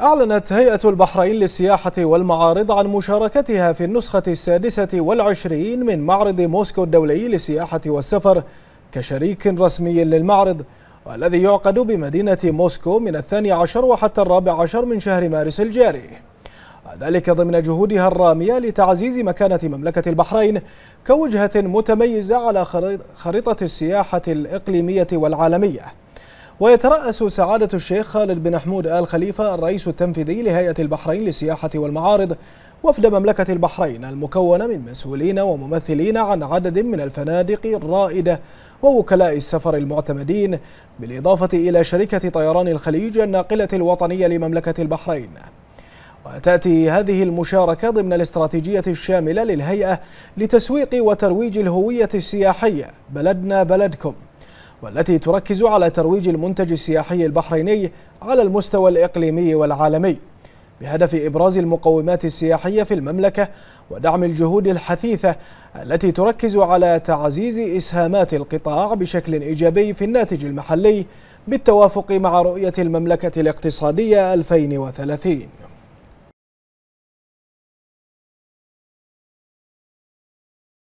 أعلنت هيئة البحرين للسياحة والمعارض عن مشاركتها في النسخة السادسة والعشرين من معرض موسكو الدولي للسياحة والسفر كشريك رسمي للمعرض والذي يعقد بمدينة موسكو من الثاني عشر وحتى الرابع عشر من شهر مارس الجاري. وذلك ضمن جهودها الرامية لتعزيز مكانة مملكة البحرين كوجهة متميزة على خريطة السياحة الإقليمية والعالمية. ويترأس سعادة الشيخ خالد بن حمود آل خليفة الرئيس التنفيذي لهيئة البحرين للسياحة والمعارض وفد مملكة البحرين المكونة من مسؤولين وممثلين عن عدد من الفنادق الرائدة ووكلاء السفر المعتمدين بالإضافة إلى شركة طيران الخليج الناقلة الوطنية لمملكة البحرين. وتأتي هذه المشاركة ضمن الاستراتيجية الشاملة للهيئة لتسويق وترويج الهوية السياحية. بلدنا بلدكم. والتي تركز على ترويج المنتج السياحي البحريني على المستوى الإقليمي والعالمي بهدف إبراز المقومات السياحية في المملكة ودعم الجهود الحثيثة التي تركز على تعزيز إسهامات القطاع بشكل إيجابي في الناتج المحلي بالتوافق مع رؤية المملكة الاقتصادية 2030